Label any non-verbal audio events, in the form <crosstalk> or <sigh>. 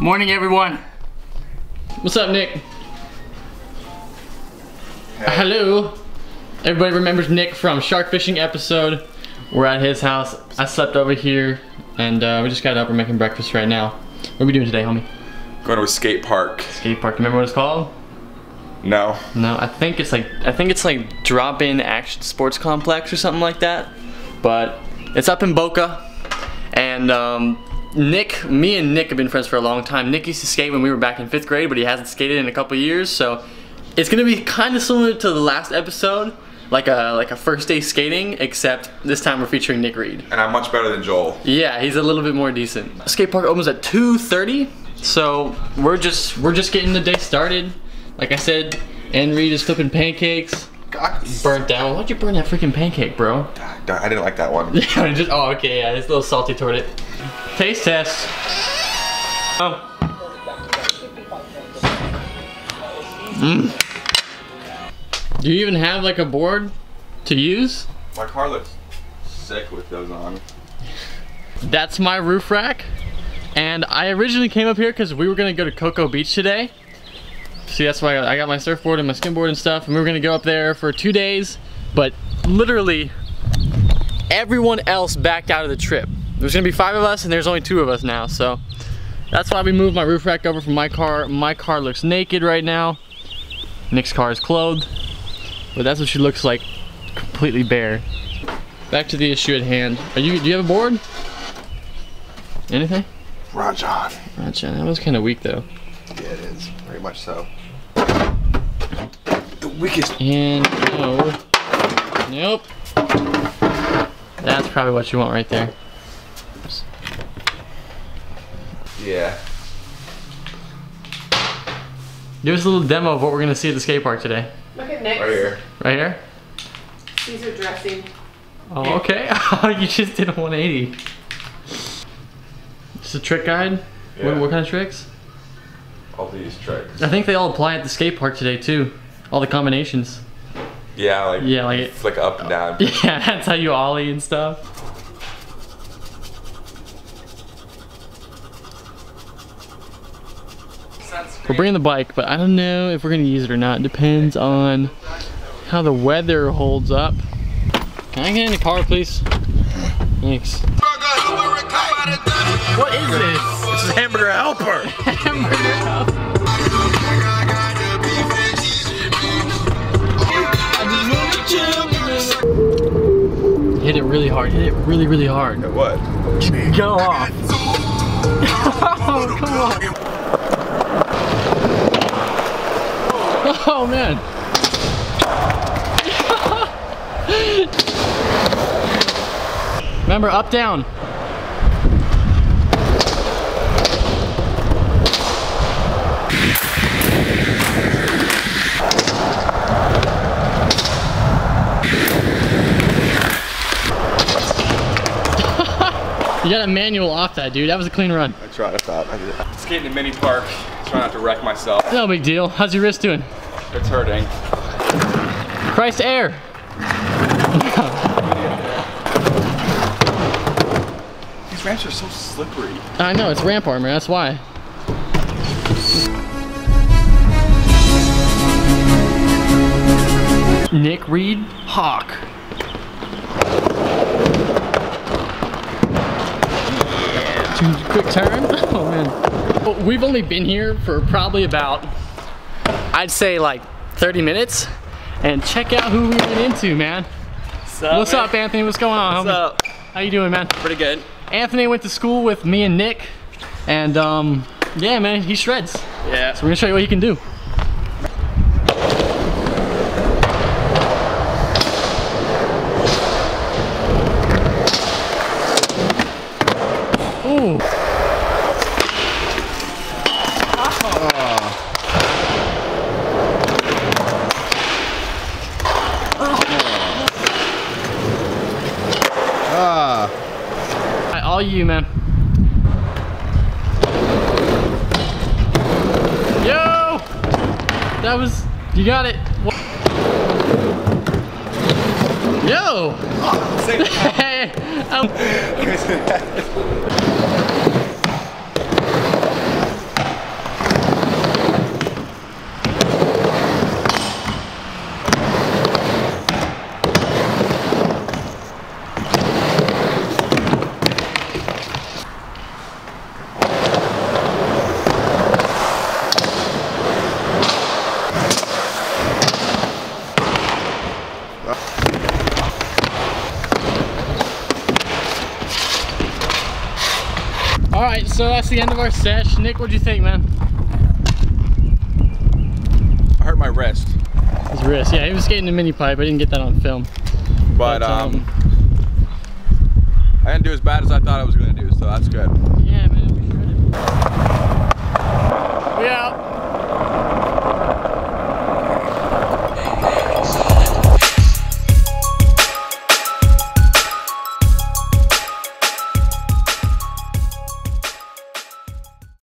Morning, everyone. What's up, Nick? Hello. Everybody remembers Nick from shark fishing episode. We're at his house. I slept over here, and uh, we just got up. We're making breakfast right now. What are we doing today, homie? Going to a skate park. Skate park. Remember what it's called? No. No, I think it's like I think it's like Drop-In Action Sports Complex or something like that. But it's up in Boca, and um, Nick, me and Nick have been friends for a long time. Nick used to skate when we were back in fifth grade, but he hasn't skated in a couple years, so it's gonna be kind of similar to the last episode, like a like a first day skating, except this time we're featuring Nick Read. And I'm much better than Joel. Yeah, he's a little bit more decent. Skate park opens at 2:30, so we're just we're just getting the day started. Like I said, Ann Read is flipping pancakes. God, Burnt down. Why'd you burn that freaking pancake, bro? I didn't like that one. <laughs> Yeah, just oh okay, yeah, it's a little salty toward it. Taste test. Oh. Mmm. Do you even have like a board to use? My car looks sick with those on. That's my roof rack. And I originally came up here because we were gonna go to Cocoa Beach today. See, that's why I got my surfboard and my skimboard and stuff, and we were gonna go up there for two days, but literally everyone else backed out of the trip. There's gonna be five of us, and there's only two of us now, so that's why we moved my roof rack over from my car. My car looks naked right now. Nick's car is clothed, but that's what she looks like, completely bare. Back to the issue at hand. Are you? Do you have a board? Anything? Rajan. Gotcha. That was kind of weak though. Yeah, it is. Very much so. The weakest. And no. Nope. That's probably what you want right there. Yeah. Give us a little demo of what we're gonna see at the skate park today. Look at Nick's. Right here. Right here? Caesar dressing. Oh, okay. <laughs> you just did a 180. Just a trick guide? What, Yeah. what kind of tricks? All these tricks. I think they all apply at the skate park today too. All the combinations. Yeah, like Yeah, like flick up and down. <laughs> Yeah, that's how you ollie and stuff. We're bringing the bike, but I don't know if we're gonna use it or not. It Depends on how the weather holds up. Can I get in the car, please? Thanks. What is this? This is <laughs> Hamburger Helper. Hit it really hard. Hit it really, really hard. What? Go off. <laughs> <laughs> oh, come on. Oh, man. Remember, up, down. <laughs> You got a manual off that, dude. That was a clean run. I tried. I thought. I did. Skating in mini park. Try not to wreck myself. No big deal. How's your wrist doing? It's hurting. Christ air. These ramps are so slippery. I know, it's ramp armor, that's why. Nick Read Hawk. Too quick turn. <laughs> Oh man. Well, We've only been here for probably about, I'd say like 30 minutes. And check out who we went into, man. What's up? What's up, Anthony? What's going on, What's homie? up? How you doing, man? Pretty good. Anthony went to school with me and Nick, and um, yeah, man, he shreds. Yeah. So we're gonna show you what he can do. All you, man. Yo! That was, you got it. Yo! <laughs> Hey, <laughs> All right, so that's the end of our sesh. Nick, what'd you think, man? I hurt my wrist, His wrist. Yeah, he was skating the mini pipe. I didn't get that on film. but But, um, I didn't do as bad as I thought I was gonna do, so that's good. Yeah, man. We out.